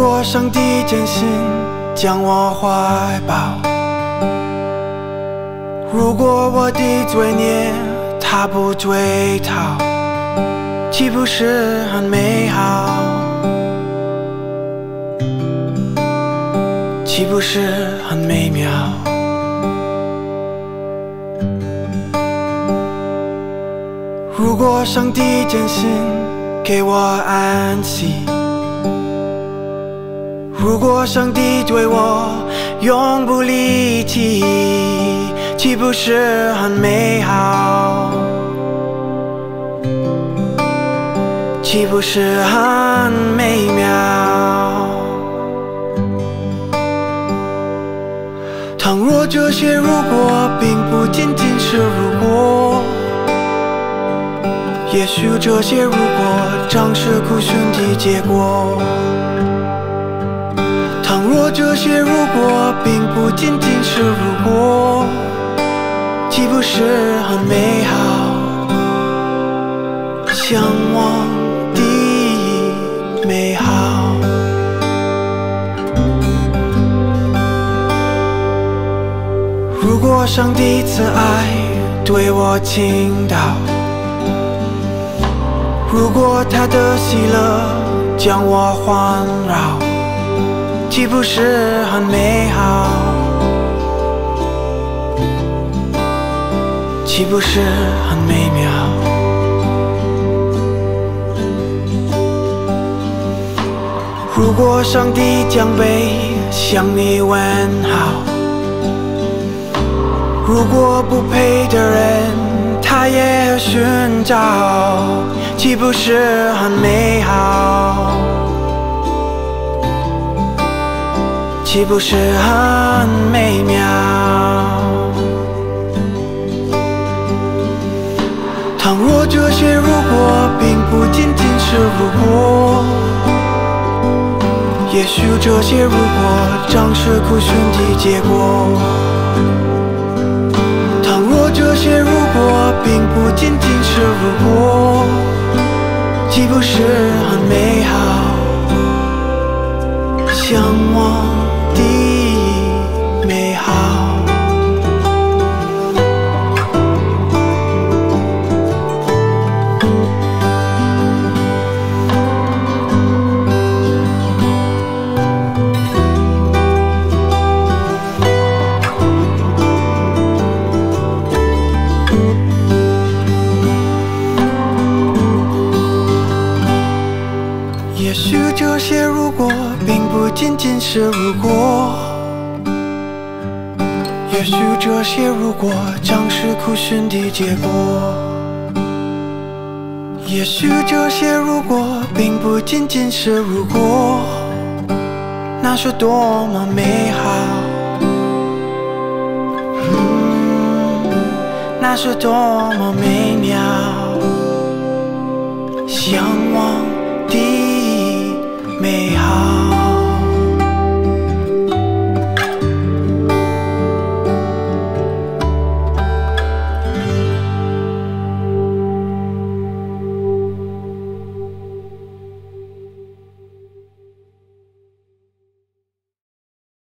如果上帝真心将我怀抱，如果我的罪孽他不追讨，岂不是很美好？岂不是很美妙？如果上帝真心给我安息，如果上帝对我永不离弃，岂不是很美好？岂不是很美妙？倘若这些如果并不仅仅是如果。也许这些如果正是苦寻的结果。这些如果并不仅仅是如果，岂不是很美好？向往的美好。如果上帝慈爱对我倾倒。如果他的喜乐将我环绕，岂不是很美好？岂不是很美妙？如果上帝将杯向你问好，如果不配的人他也寻找。岂不是很美岂不是很美妙？倘若这些如果并不仅仅是如果，也许这些如果正是苦寻的结果。倘若这些如果并不仅仅是如果。岂不是很不仅仅是如果，也许这些如果将是苦寻的结果，也许这些如果并不仅仅是如果，那是多么美好，嗯，那是多么美妙，想